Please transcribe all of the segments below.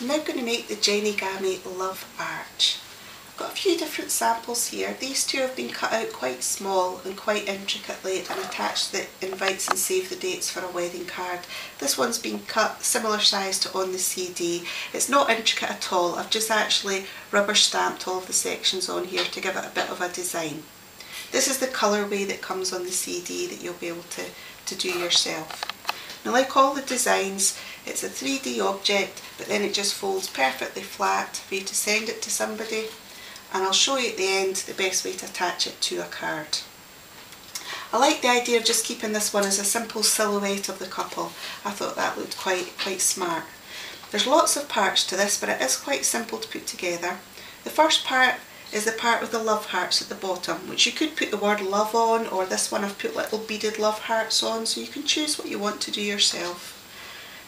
I'm now going to make the Jenigami Love Arch. I've got a few different samples here. These two have been cut out quite small and quite intricately and attached the invites and save the dates for a wedding card. This one's been cut similar size to on the CD. It's not intricate at all. I've just actually rubber stamped all of the sections on here to give it a bit of a design. This is the colourway that comes on the CD that you'll be able to, to do yourself. Now like all the designs, it's a 3D object, but then it just folds perfectly flat for you to send it to somebody. And I'll show you at the end the best way to attach it to a card. I like the idea of just keeping this one as a simple silhouette of the couple. I thought that looked quite, quite smart. There's lots of parts to this, but it is quite simple to put together. The first part is the part with the love hearts at the bottom, which you could put the word love on, or this one I've put little beaded love hearts on, so you can choose what you want to do yourself.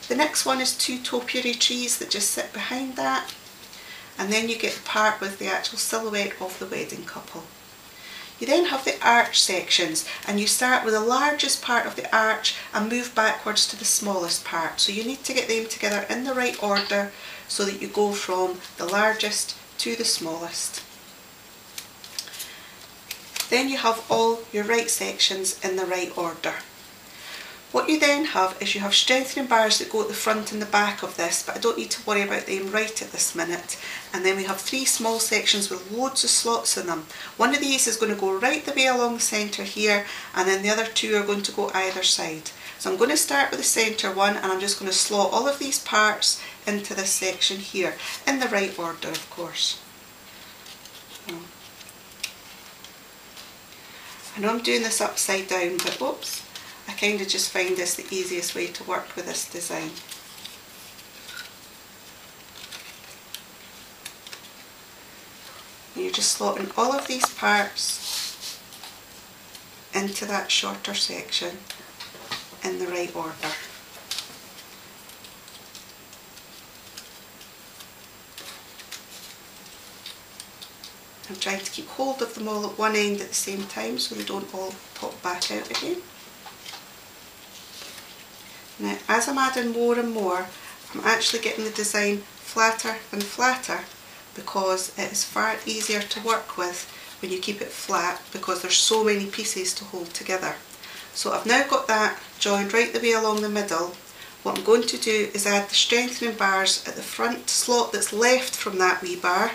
The next one is two topiary trees that just sit behind that, and then you get the part with the actual silhouette of the wedding couple. You then have the arch sections and you start with the largest part of the arch and move backwards to the smallest part. So you need to get them together in the right order so that you go from the largest to the smallest. Then you have all your right sections in the right order. What you then have is you have strengthening bars that go at the front and the back of this, but I don't need to worry about them right at this minute. And then we have three small sections with loads of slots in them. One of these is going to go right the way along the centre here, and then the other two are going to go either side. So I'm going to start with the centre one, and I'm just going to slot all of these parts into this section here, in the right order of course. Um, I know I'm doing this upside down, but whoops, I kind of just find this the easiest way to work with this design. you're just slotting all of these parts into that shorter section in the right order. I'm trying to keep hold of them all at one end at the same time so they don't all pop back out again. Now as I'm adding more and more I'm actually getting the design flatter and flatter because it is far easier to work with when you keep it flat because there's so many pieces to hold together. So I've now got that joined right the way along the middle. What I'm going to do is add the strengthening bars at the front slot that's left from that wee bar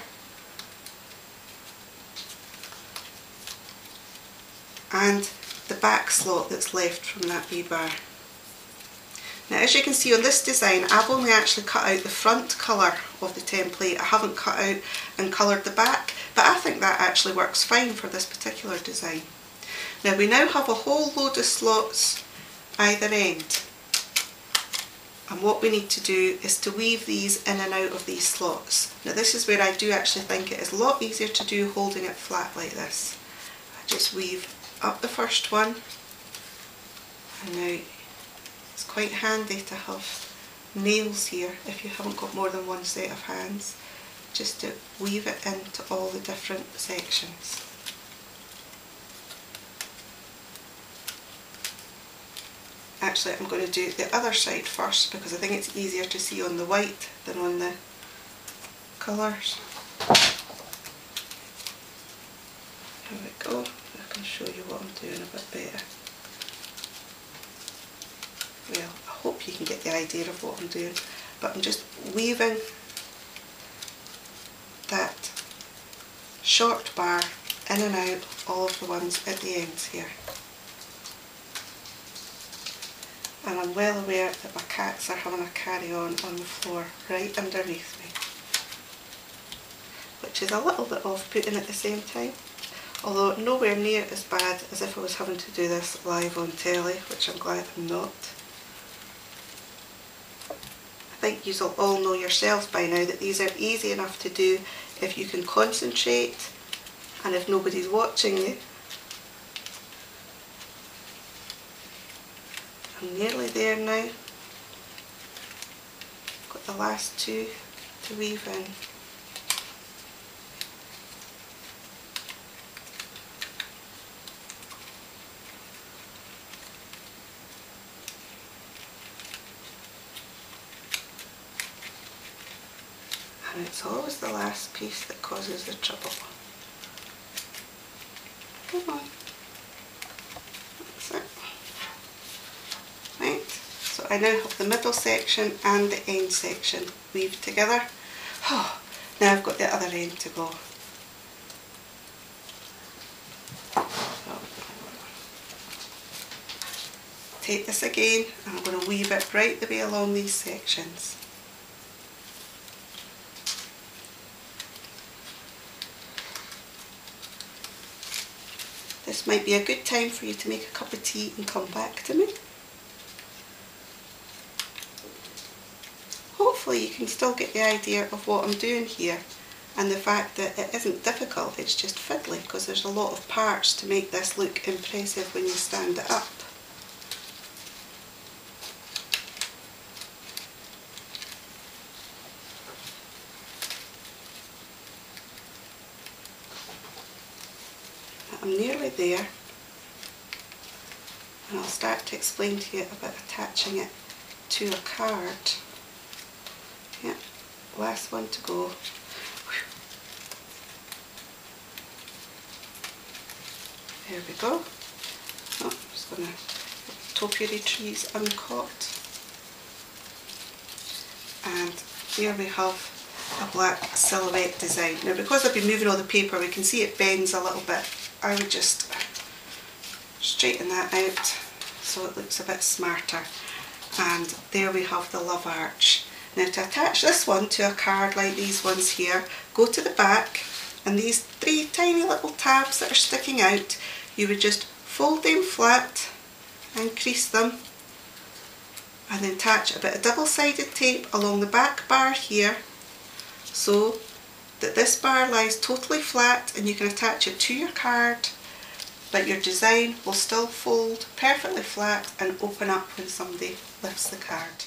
and the back slot that's left from that bar. Now as you can see on this design I've only actually cut out the front colour of the template, I haven't cut out and coloured the back but I think that actually works fine for this particular design. Now we now have a whole load of slots either end and what we need to do is to weave these in and out of these slots. Now this is where I do actually think it is a lot easier to do holding it flat like this. I just weave up the first one and now it's quite handy to have nails here if you haven't got more than one set of hands just to weave it into all the different sections. Actually I'm going to do the other side first because I think it's easier to see on the white than on the colours. There we go I can show you what I'm doing a bit better. Well, I hope you can get the idea of what I'm doing, but I'm just weaving that short bar in and out all of the ones at the ends here. And I'm well aware that my cats are having a carry on on the floor right underneath me. Which is a little bit off-putting at the same time although nowhere near as bad as if I was having to do this live on telly, which I'm glad I'm not. Think you'll all know yourselves by now that these are easy enough to do if you can concentrate and if nobody's watching you. I'm nearly there now. Got the last two to weave in. And it's always the last piece that causes the trouble. Come on. That's it. Right, so I now have the middle section and the end section weaved together. Oh, now I've got the other end to go. take this again and I'm going to weave it right the way along these sections. This might be a good time for you to make a cup of tea and come back to me. Hopefully you can still get the idea of what I'm doing here and the fact that it isn't difficult, it's just fiddly because there's a lot of parts to make this look impressive when you stand it up. I'm nearly there and I'll start to explain to you about attaching it to a card. Yeah, last one to go. There we go. Oh, I'm just going to topiary trees uncaught. And here we have a black silhouette design. Now because I've been moving all the paper we can see it bends a little bit I would just straighten that out so it looks a bit smarter. And there we have the love arch. Now to attach this one to a card like these ones here, go to the back and these three tiny little tabs that are sticking out, you would just fold them flat and crease them and then attach a bit of double-sided tape along the back bar here so that this bar lies totally flat and you can attach it to your card but your design will still fold perfectly flat and open up when somebody lifts the card.